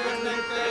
கண்ணுக்கு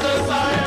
society.